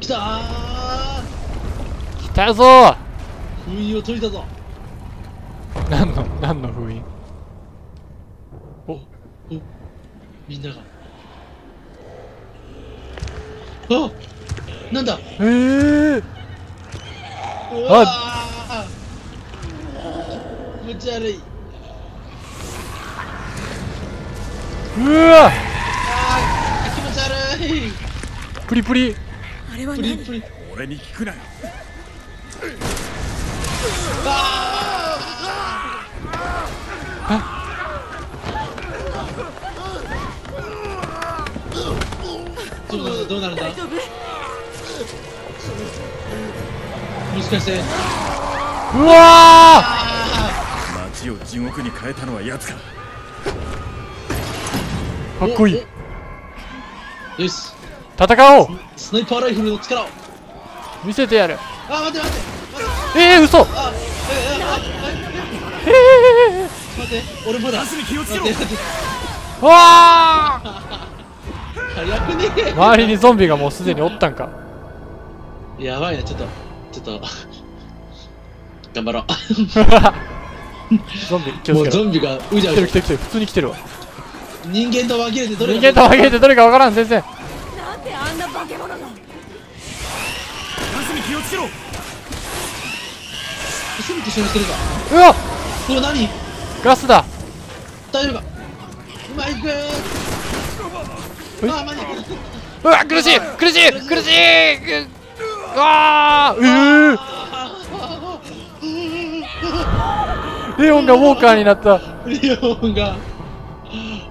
来た。ー来たぞ。封印を解いたぞ。何の何の封印？おみんなが。あなんだ？ええー、あ気持ち悪い。うわ。あー気持ち悪い。プリプリあれは何俺に聞くなよ。どうなるどうなるんだ大丈夫もしかしてうわあ。街を地獄に変えたのは奴かーかっこいいよし戦おう。スナイパーライフルの力を。見せてやる。あ待って待って。ええー、嘘。あええあええー、待って俺もだに気をつけろ待って待ってわあ早くね周りにゾンビがもうすでにおったんかやばいなちょっとちょっと頑張ろゾンビ気うもうをつけろゾンビがうじゃうじゃ来てる来てる来てる普通に来てるわ人間と紛れてどれ人間と紛れてどれかわからん先生化け物がガスに気をつけろ。すぐと一緒にしてるかうわ。うわ何？ガスだ。大丈夫か？うまいくいあマジうわ苦しい。苦しい。苦しい。ううわー。うー。レオンがウォーカーになった。リオンが。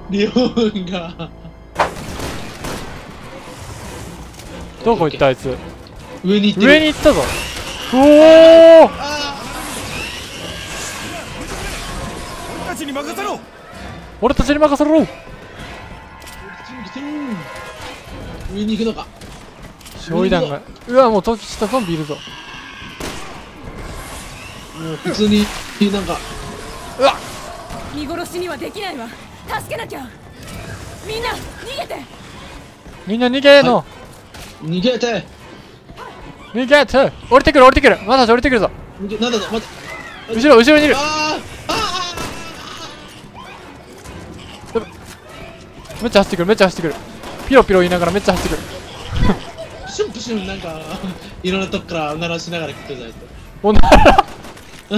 リオンがどこ行ったあいつ？上に行ってる。上に行ったぞ。うおー。あ俺たちに任せろ。俺たちに任せろ。ー来てる上に行くのか。焼夷弾が。うわもう時下ゾンビいるぞ。もう普通になんか。うわ。見殺しにはできないわ。助けなきゃ。みんな逃げて。みんな逃げの、逃げて。逃げて。降りてくる降りてくる。まだ降りてくるぞ。なんだぞ待って。後ろ後ろにいる。あーあめっちゃ走ってくるめっちゃ走ってくる。ピロピロ言いながらめっちゃ走ってくる。ープシュンプシュンなんかいろんなとこからおならしながら来てたやおならつ。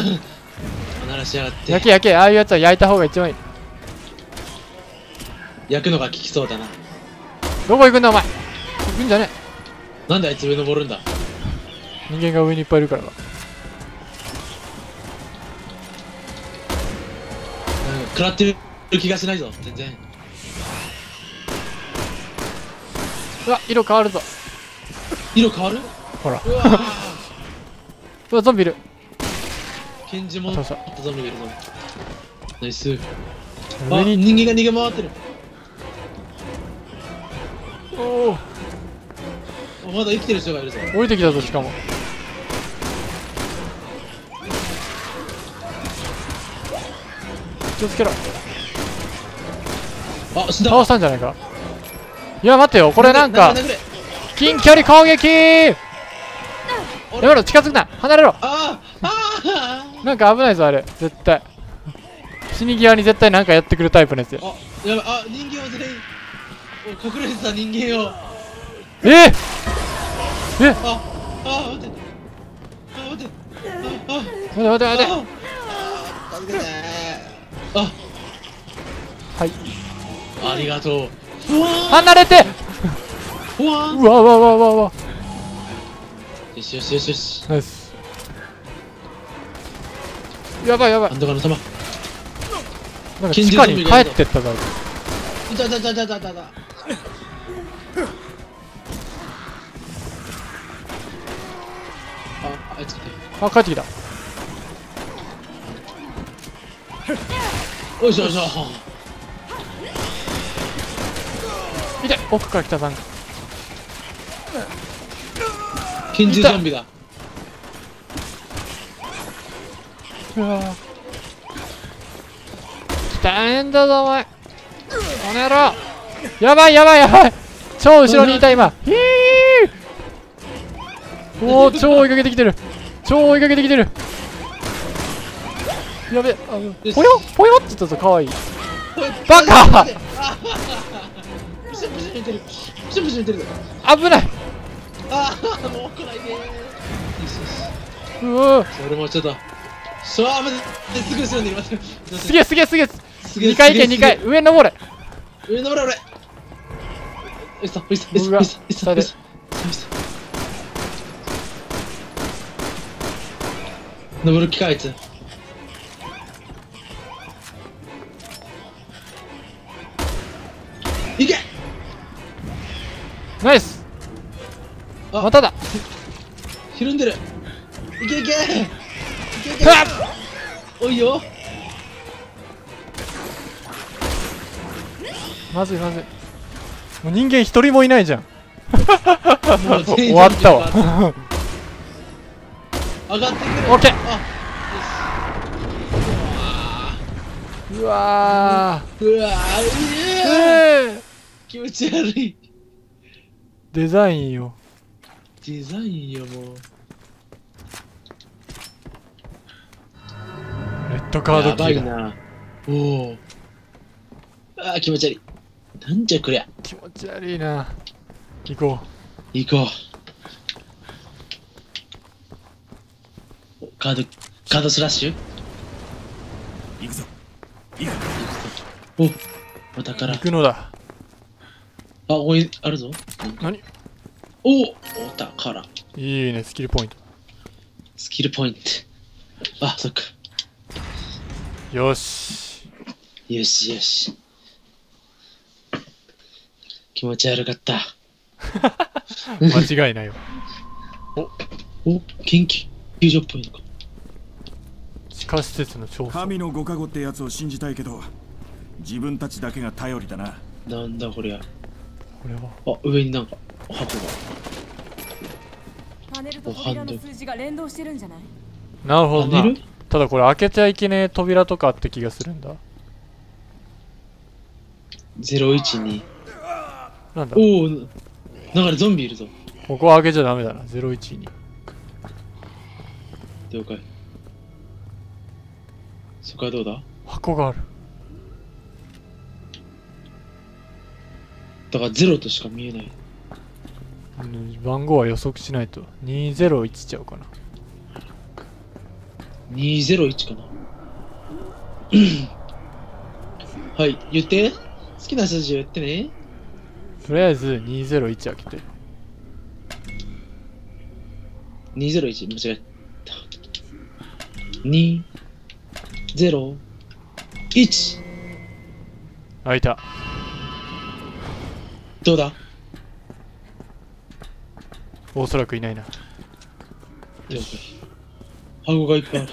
おなら。しやがって。焼け焼け。ああいうやつは焼いた方が一番いい。焼くのが効きそうだな。どこ行くんだお前。行くんじゃねなんであいつ上登るんだ？え人間が上にいっぱいいるからな。うん食らってる気がしないぞ。全然。うわ色変わるぞ。色変わる？ほら。うわ うわゾンビいる。ー拳銃もゾンビがいるぞ。ナイス。上あに人間が逃げ回ってる。おおあまだ生きてる人がいるぞ。降りてきたぞしかも。気をつけろ。あ死んだ。倒したんじゃないか。いや待ってよ。これなんか近距離攻撃！やめろ近づくな。離れろ。なんか危ないぞあれ。絶対。死に際に絶対なんかやってくるタイプのやつやあやばい。あ人間を全員お隠れてた人間を。えええ？ああ待ってあ待ってああ待て。待て待てあ助けてあはい。ありがとう。離れて。うわうわうわうわうわ。よしよしよしよし。ナイス。やばいやばい。なんとかの玉なんか地下に帰ってったぞ。いたいたいたいたいたいたああいつあ帰ってきた。よいしょよいしょ。いて奥から来たなんか拳銃ゾンビだ。うわ。大変だぞお前。この野郎。やばいやばいやばい。超後ろにいた今。ヒーおお超追いかけてきてる。超追いかけてきてる。やべあよし。ぽよぽよって言ったぞかわいい。ババカ危ない。ああもう来ないでよしよしうわ俺もちょっと。勝負ですぐですよね今す。げえすげえすげえ。すげえ2階行け2すげえ。階上登れ。上登れ俺。うわよいさよいさ下でよいさよいさ登る機会あいついけ！ナイス。あ。まただ。ひるんでる。いけいけ！いけいけ！おいよ。まずいまずい。もう人間一人もいないじゃん。終わったわ上がってくる。オッケー。あうわうわーう気持ち悪い。デザインよ。デザインよもう。レッドカードやばキーだ。いな。おおあー気持ち悪い。なんじゃこりゃ。気持ち悪いな。行こ行こうカードカードスラッシュ？行くぞ。行くおお宝う行くのだ。あここにあるぞ。何？おお宝。いいねスキルポイント。スキルポイント。あそっか。よし。よしよし。気持ち悪かった。間違いないわ。お研究所っぽいのか地下施設の調査。神のご加護ってやつを信じたいけど自分たちだけが頼りだな。なんだこりゃ。これは？あ上になんか箱が。パネルと扉の数字が連動してるんじゃない？なるほどな。ただこれ開けちゃいけねえ扉とかあった気がするんだ。012なんだ？おお流れゾンビいるぞ。ここ開けちゃダメだな。012了解そこはどうだ？箱がある。だからゼロとしか見えない。うん番号は予測しないと。201ちゃうかな。201かな。はい言って。好きな数字を言ってね。とりあえず201開けて。201間違えた。2 0 1開いた。どうだ？おそらくいないな。了解。箱がいっぱいある。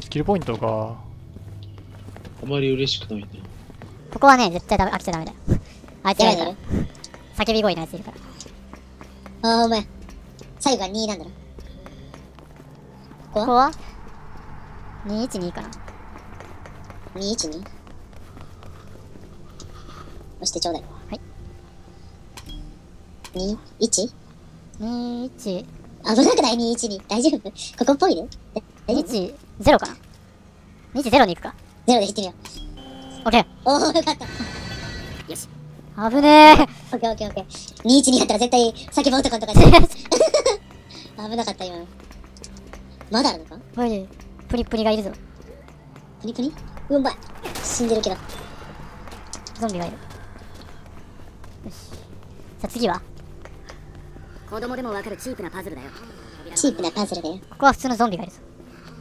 スキルポイントがあまり嬉しくないな。ここはね、絶対ダメ、飽きちゃダメだよ。あいつがいるから。叫び声のやついるから。あー、お前。最後は2なんだろ。ここは？?212 かな。212? 押してちょうだい。はい。21? 21、危なくない ?212。大丈夫？ここっぽいね。大丈夫？20かな。20に行くか。ゼロで行ってみよオッケー。う。おー、よかった。危ねえ。オッケーオッケーオッケー。212やったら絶対叫ぶ男とかじゃない。危なかった今。まだあるのか？おい、プリプリがいるぞ。プニプニうんまい。死んでるけど。ゾンビがいる。よし。さあ次は？子供でもわかるチープなパズルだよチープなパズルだよ。ここは普通のゾンビがいるぞ。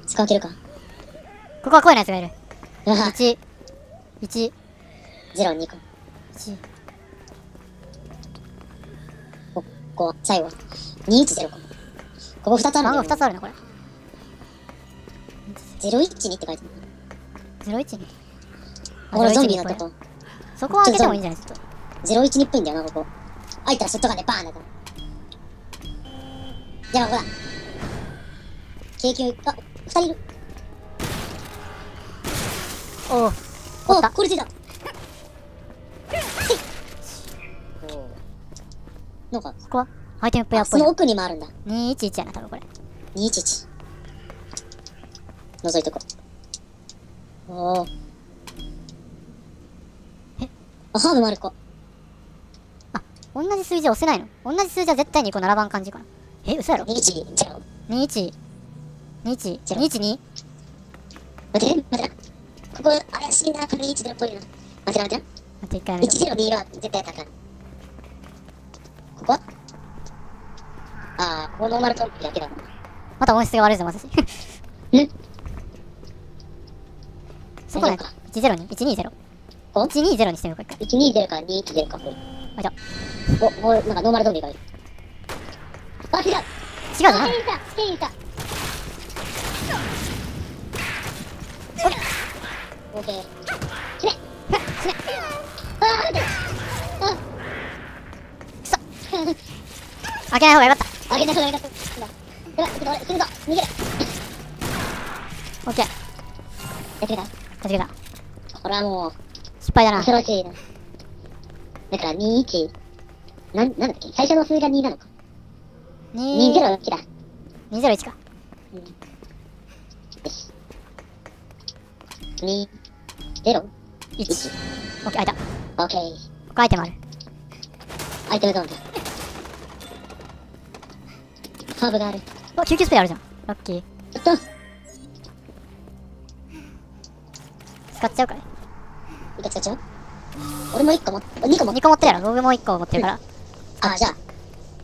そこ開けるか。ここは声のやつがいる。うわ、1、1、ゼロ2個。1。ここは、最後は。210個。ここ2つあるんだよ番号2つあるな、これ。012って書いてある。01に？これゾンビ01のとこ。そこは開けてもいいんじゃない？ですか。012っぽいんだよな、ここ。開いたらショットガンでバーンだから。じゃあ、ここだ。京急、あ、二人いる。おう、おおったこれついた。なんか、ここはアイテムプレイヤあ、そのーっぽいな。奥にもあるんだ。211やな、多分これ。211。覗いとこう。おー。え？あ、ハーブもある子。同じ数字は押せないの？同じ数字は絶対にこう並ばん感じかな。え、嘘やろ？210。?21。21。ゼロ 22? 待って、待ってな。ここ怪しいな、これ10っぽいな。待ってな、待ってな。待って、一回やめろ。102は絶対あかん。ここ？はああ、このノーマルトンプだけだな。また音質が悪いぞ、まさし。え？そこだよ大丈夫か。102、120。お？120にしてみようか、一回。120か210か。あ、いた。お、もう、なんかノーマルゾンビがいる。あ、違う違うじゃあ、ない変異した変異したオッケー。死ね死ねあー、待ってあ開けない方がよかっあげなくなりかった。やばい、ちょっと俺、死ぬぞ逃げるた。オッケー。やってみたやってきた。これはもう、失敗だな。恐ろしいな。だから、21、なん、なんだっけ？最初の数字が2なのか。2 201だ。201か。よし。2、0、1。1。オッケー、開いた。こオッケー。こアイテムある。アイテムゾーンだ。ハーブがある。お、救急スプレーあるじゃん。ラッキー。ちょっと、使っちゃうかい。いかちゃちゃう俺も1個も、2個も。2個持ってるやろ。僕も1個持ってるから。あ、じゃあ、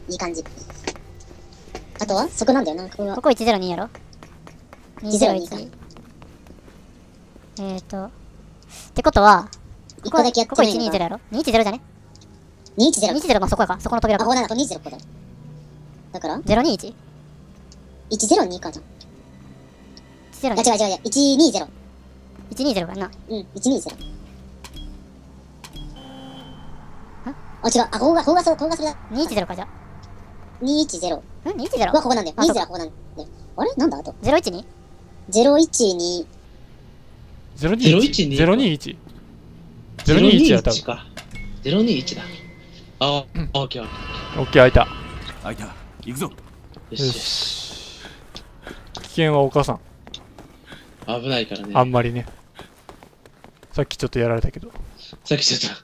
いい感じ。あとは？そこなんだよな、ここはこ。こ102やろ。102か201。えーと。ってことは、1個だけやっここてないの120が。やろ ?210 じゃね？210。?210 まあそこやか。そこの扉あ、かほ。らなんか210ここだ。だから、021?102 102かじゃん。あ、違う違う違う。120。120かな。うん、120。あ、違う。あ、ここが、ここがそう、ここがそれだ。210かじゃ210。あ。ん ?210? はここなんだよ。あそう20はここなんだよ。あれ？なんだあと。012? 012。021 021 021や多021分か。021だ。あ、オッケーオッケオッケー開いた開いた行くぞー。よ。し危険はお母さん危ないからね。あんまりねさっきちょっとやられたけどさっきちょっ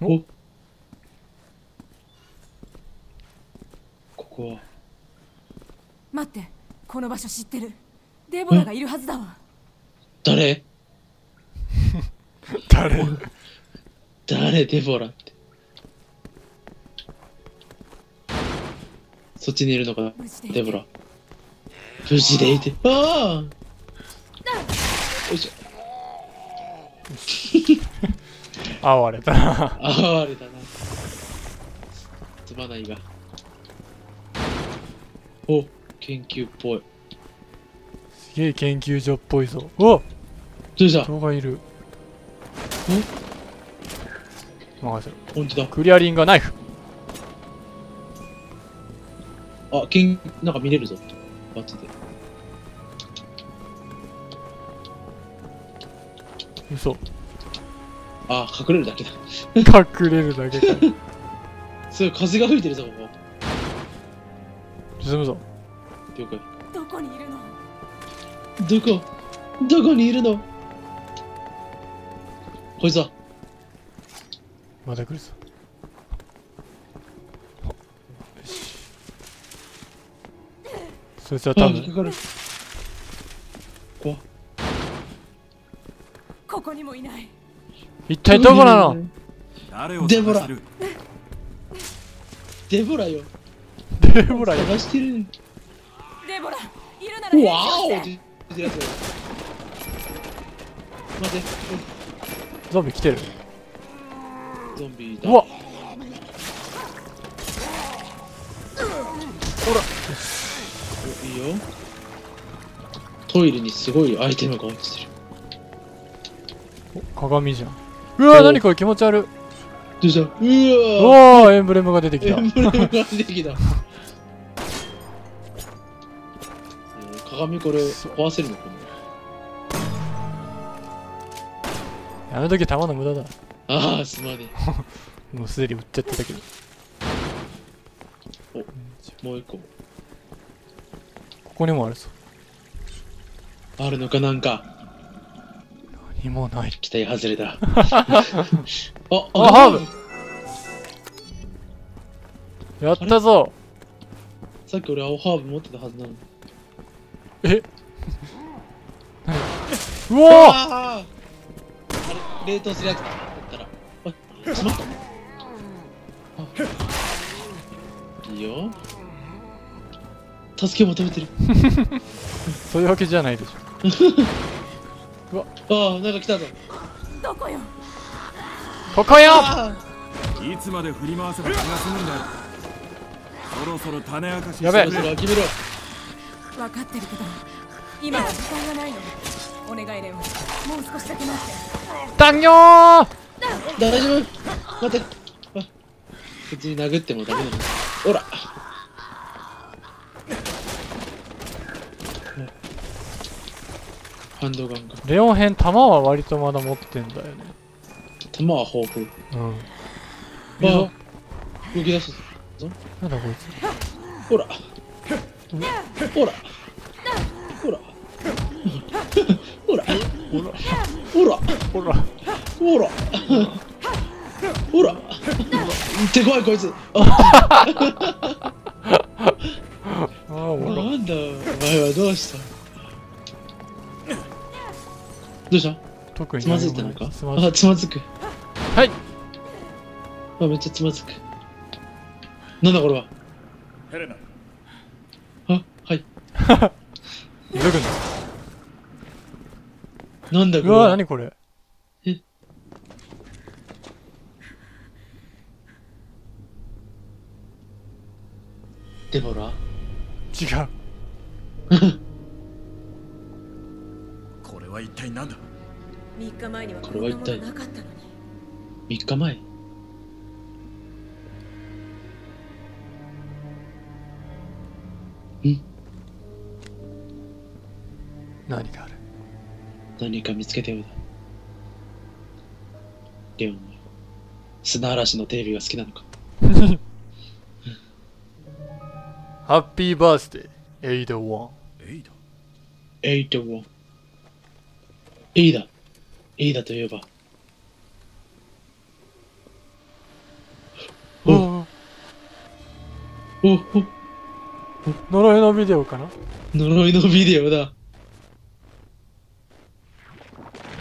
と。お？おここは。待ってこの場所知ってるデボラがいるはずだわ誰？誰？誰？デボラって。そっちにいるのかな？デボラ。無事でいて。ああ よいしょ。哀れたなああれだな。すまないが。お、研究っぽい。すげえ研究所っぽいぞおどうした？人がいる任せろ本当だ。クリアリングはナイフあ、けん、なんか見れるぞ。バツで。嘘あ、隠れるだけだ。隠れるだけかすごい、風が吹いてるぞ、ここ。進むぞ了解。どこにいるの？どこ？どこにいるの？こいつは。また来るぞそいつはあ、多分。引っかかる。怖っ。ここにもいない。一体どこなの？誰をデボラ。デボラよ。デボラよ。探してる。デボラいるなら返わお事をして。やつだ待って、ゾンビ来てる。ゾンビだ。うわ。おいいよ。トイレにすごいアイテムが落ちてる。お鏡じゃん。うわ何これ気持ち悪い。どうした？うわおおエンブレムが出てきた。エンブレムが出てきた。えー鏡これ壊せるのかな？やめとけ弾の無駄だ。ああ、すまね もうすでに売っちゃってたけど。もう一個。ここにもあるぞあるのかなんか。何もない期待外れだ。あ、あハーブやったぞさっき俺青ハーブ持ってたはずなの。え？何？うわあれ、冷凍するやつだったら。あ、しまった。あいいよ。助け求めてる。そういうわけじゃないでしょ ああ、なんか来たぞ。どこよ？ここよあいつまで振り回せば気が済むんだよそろそろ種明かしやべえあ、そろそろ決めろ。分かってるけど今は時間がないのお願いレオンもう少しだけ待って残業ー大丈夫？待って。あ、別に殴ってもダメなの。ほら。ハンドガンが。レオン編弾は割とまだ持ってんだよね。弾は豊富。うん。あ。動き出すぞ。なんだこいつ。ほら。ほら。ほら。ほら。ほら。ほら。ほら。ほら。ほら。手怖いこいつ。あ、あなんだ。お前はどうしたどうした？特に。つまずいたのか？つまずあ、つまずく。はい。あ、めっちゃつまずく。なんだこれは？ヘレナ。あ、はい。急ぐんだなんだこうわれは何これ？デボラ？違う は一体何だ？3日前にはこれは一体なかったのに。3日前？何がある？何か見つけたようだ。レオンは砂嵐のテレビが好きなのか？ハッピーバースデーエイドワンエイダエイトウォン。エイダ。エイダといえば。おおおお呪いのビデオかな？呪いのビデオだ。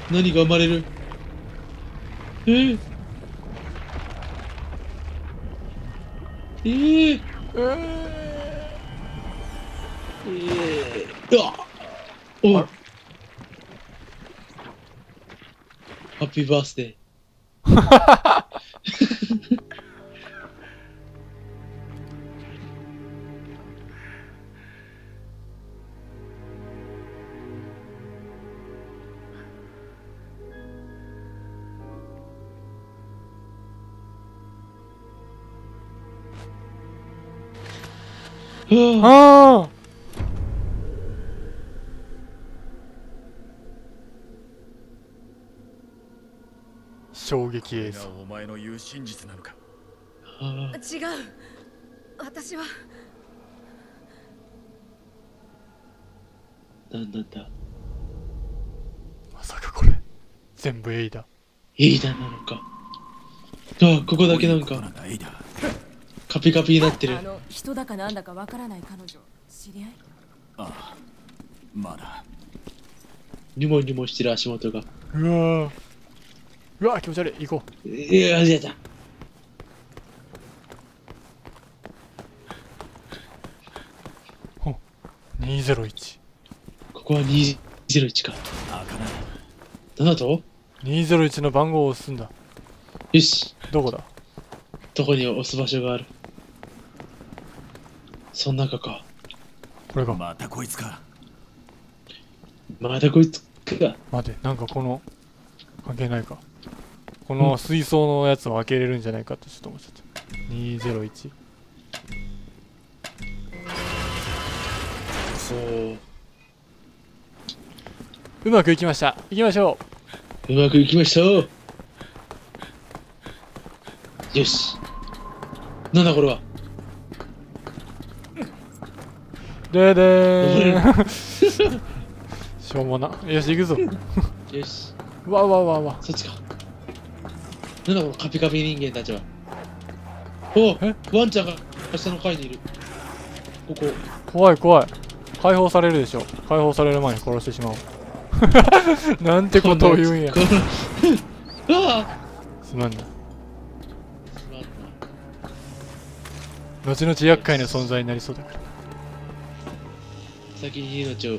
何が生まれる？え？ー、えー、えー、う。わおあハッピーバースデー。はあああ衝撃映像がお前の言う真実なのか？あ違う私はーなんなんだ？まさかこれ全部エイだエイダなのか？ああ、ここだけなんかカピカピになってるあ。の人だかなんだかわからない彼女知り合い？ああまだニュモニュモしてる足元が。うわーうわー気持ち悪い。行こいや、やだ。う。201ここは201か。開かな。いなんだと201の番号を押すんだ。よし。どこだ？どこに押す場所がある？その中か。これか。またこいつか。まだこいつか。待てなんかこの関係ないかこの水槽のやつを開けれるんじゃないかってちょっと思っちゃった201そう。うまくいきました行きましょうまくいきましたよし。なんだこれは。ででーん しょうもなよし行くぞよし。う わうわうわうわそっちか。なんだこのカピカピ人間たちは。おえ？ワンちゃんが下の階にいる。ここ。怖い怖い。解放されるでしょ。解放される前に殺してしまおう。なんてことを言うんや。このうわすまんな。すまんな。後々厄介な存在になりそうだから。先に命を。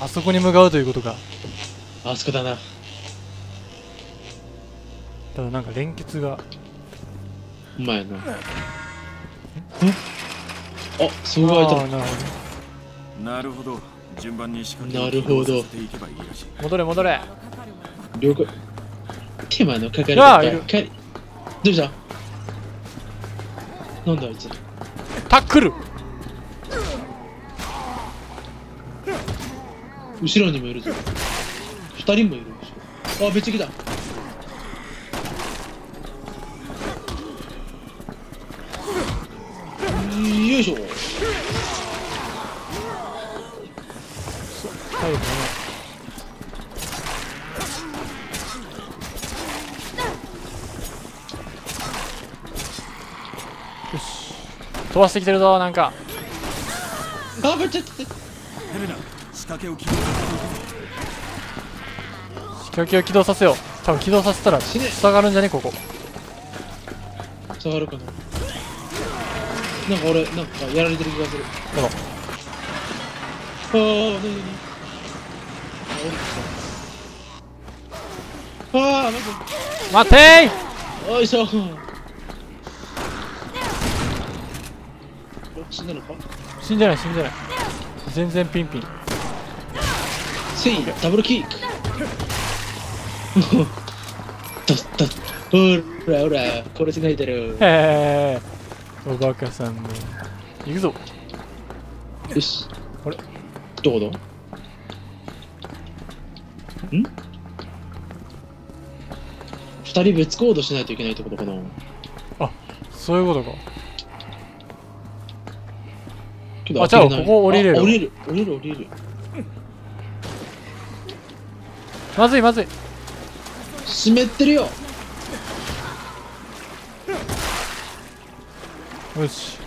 あそこに向かうということか。おあそこだな。ただなんか連結がうまいな。あ、そこが開いたなるほなるほど順番に仕掛けをなるほど戻れ戻れ了解。手間のかかるあいるばっかり。どうした？なんだあいつ。タックル後ろにもいるぞ。人もいるであ別来た。よいしょ。よし。飛ばしてきてるぞなんか。あガブチって。ヘレナ仕掛けを起動させよう。多分起動させたら死ね。下がるんじゃね？ここ。下がるかな。なんか俺、なんかやられてる気がする。ほらああ、なになにあ、あー、待って。待てよいしょ死んだのか？ー死んでない死んでない。全然ピンピン。せいダブルキックほらほら殺しないだろへえおバカさんね行くぞよしあれどこだん二人別行動しないといけないってことかなあそういうことかあじゃあここ降りれる降りる降りる降りるまずいまずい湿ってるよ。よし。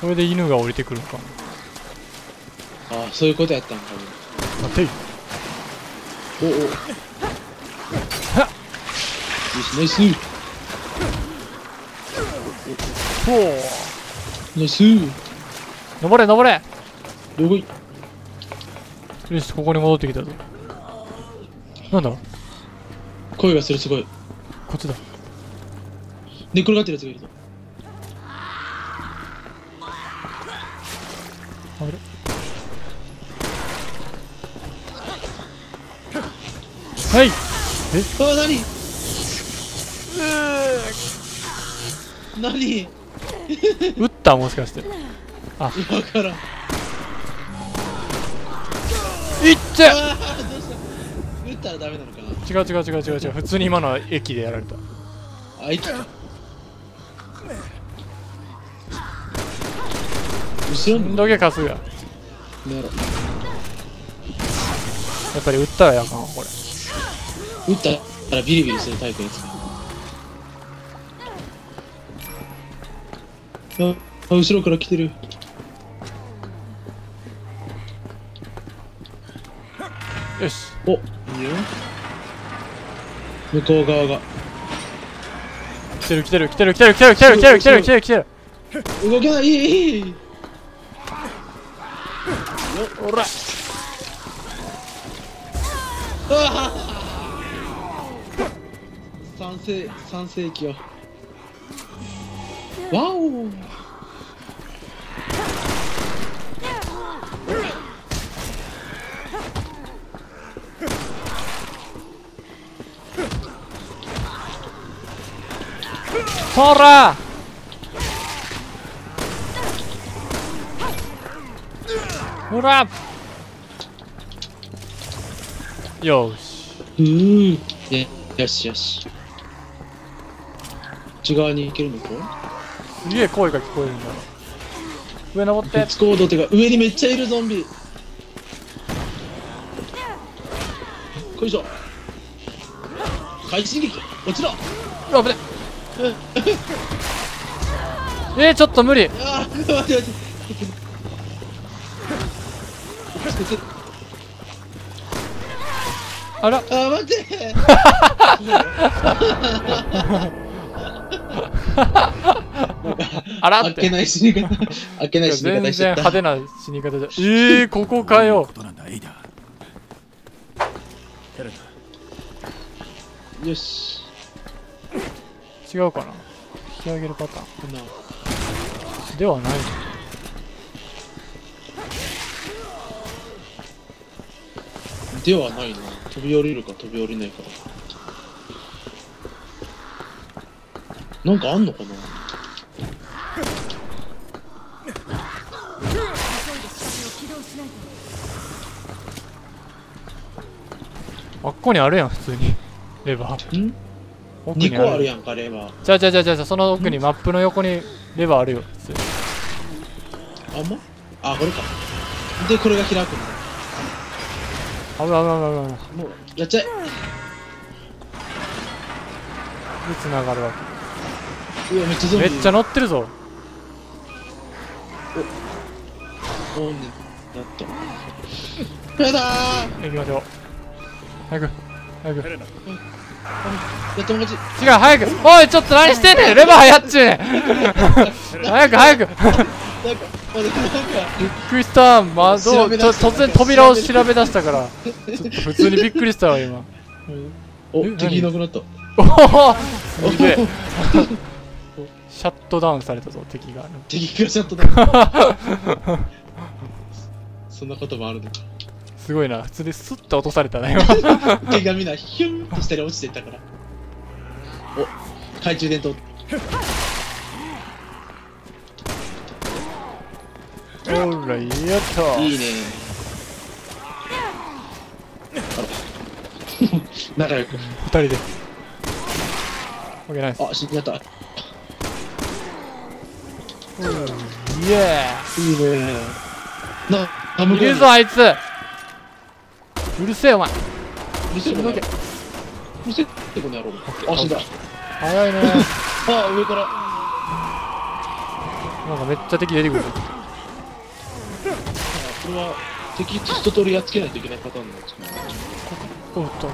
これで犬が降りてくるのか。ああそういうことやったんか。待て。いおおよしナイス。ほナイス。う登れ登れ。どこいよしここに戻ってきたぞ。なんだ？こ声がするすごい。っちだ。寝っ転がってるやつがいるぞ。あれ？はい！ああ何？何？撃った？もしかして。わからんいっ。ちゃああどうした撃ったらダメなのかな違う違う違う違う違う。普通に今のは駅でやられた。あいつか後ろに。どけかすがや。っぱり撃ったらやかんわこれ。撃ったらビリビリするタイプのやつか後ろから来てるよし。お。いいよ向こう側が。来てる来てる来てる来てる来てる来てる来てる来てる来てる来てる動けないいいいいおらああ三世三世紀よわおほらほら!よーしうーねよしよし。内側に行けるのかすげえ声が聞こえるんだ。上登って。別行動ってか上にめっちゃいるゾンビ。よいしょ。快進撃。落ちろ。あぶね えー、ちょっと無理。あー待って待って。あらあー待って。あらってあっけない死に方あっけない死に全然方しちゃった。派手な死に方じゃえー、ここかよよし違うかな？引き上げるパターこんなン。ではない。ではないな。飛び降りるか飛び降りないか。なんかあんのかな？あっこにあるやん普通に。レバー。ん？2個あるやんかレバー。じゃあじゃあじゃあじゃあその奥にマップの横にレバーあるよ。あんまあこれか。でこれが開くんだ危ない危ない危なもうやっちゃえ。で繋がるわうわめっちゃゾンビ。けめっちゃ乗ってるぞ。お。んねんやった。やだー。行きましょう。早く早く。違うやっともち早くおいちょっと何してん。ねん。レバーやっちゅうねん。早く早くびっくりした窓ちょ突然扉を調べ出したから普通にびっくりしたわ今お敵いなくなった。おおすげえシャットダウンされたぞ敵が敵がシャットだ。そん。なこともあるのか。すごいな普通にスッと落とされたな今 敵がみんなヒュンって下に落ちていったから。お、懐中電灯。ほらやったいいね。仲良く。二人でオッケーナイスあ、死んじゃった。いイエいね。な、あ、ーいるぞあいつうるせえお前見せてこの野郎見せてこの野郎。あ、死んだ。早いね あ、上から。なんかめっちゃ敵出てくるこれは敵一通りやっつけないといけないパターンなんですかおっとこ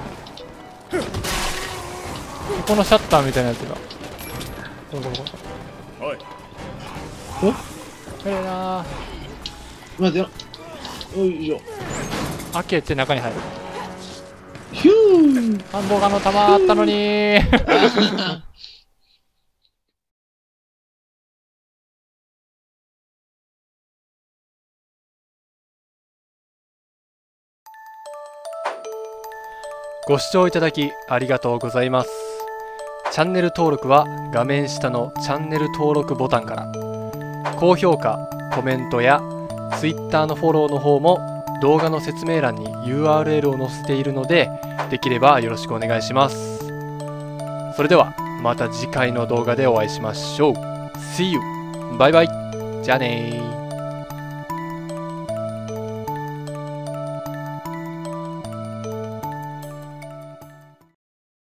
このシャッターみたいなやつがどこどこおいええな待ってよ。おいしょ。開けて中に入るヒューンハンボガーの弾あったのに ご視聴いただきありがとうございます。チャンネル登録は画面下のチャンネル登録ボタンから。高評価、コメントや Twitter のフォローの方も動画の説明欄に URL を載せているので、できればよろしくお願いします。それではまた次回の動画でお会いしましょう。See you! バイバイじゃあねー